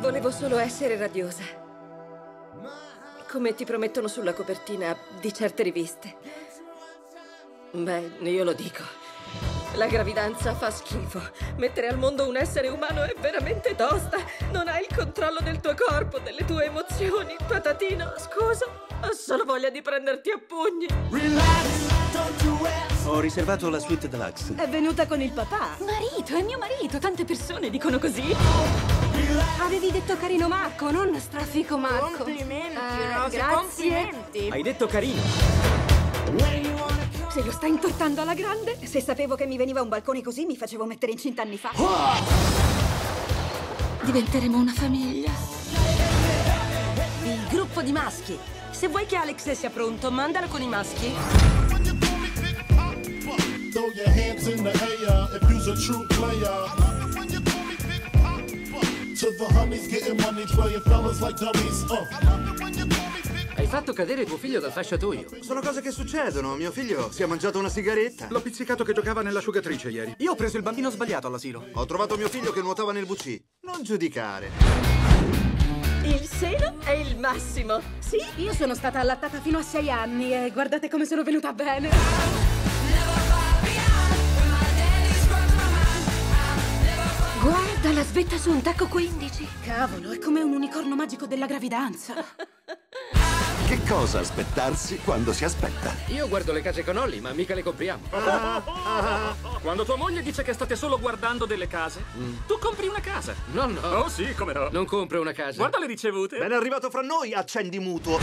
Volevo solo essere radiosa. Come ti promettono sulla copertina di certe riviste. Beh, io lo dico. La gravidanza fa schifo. Mettere al mondo un essere umano è veramente tosta. Non hai il controllo del tuo corpo, delle tue emozioni. Patatino, scusa, ho solo voglia di prenderti a pugni. Ho riservato la suite deluxe. È venuta con il papà. Marito, è mio marito. Tante persone dicono così. Avevi detto carino Marco, non strafico Marco. Complimenti, Eh, Rosy, grazie. complimenti. Hai detto carino. Se lo sta intortando alla grande? Se sapevo che mi veniva un balcone così, mi facevo mettere incinta anni fa. Diventeremo una famiglia. Il gruppo di maschi. Se vuoi che Alex sia pronto, mandalo con i maschi. In the air if you's a true player. To the honeys getting money, playing fellas like dummies. Uh. Hai fatto cadere tuo figlio dal fasciatoio. Sono cose che succedono. Mio figlio si è mangiato una sigaretta. L'ho pizzicato che giocava nell'asciugatrice ieri. Io ho preso il bambino sbagliato all'asilo. Ho trovato mio figlio che nuotava nel WC. Non giudicare. Il seno è il massimo. Sì, io sono stata allattata fino a sei anni e guardate come sono venuta bene. Su un tacco 15. Cavolo, è come un unicorno magico della gravidanza. Che cosa aspettarsi quando si aspetta? Io guardo le case con Olly, ma mica le compriamo. Quando tua moglie dice che state solo guardando delle case, tu compri una casa. No, no. Oh sì, come no. Non compro una casa. Guarda le ricevute. Ben arrivato fra noi, accendi mutuo.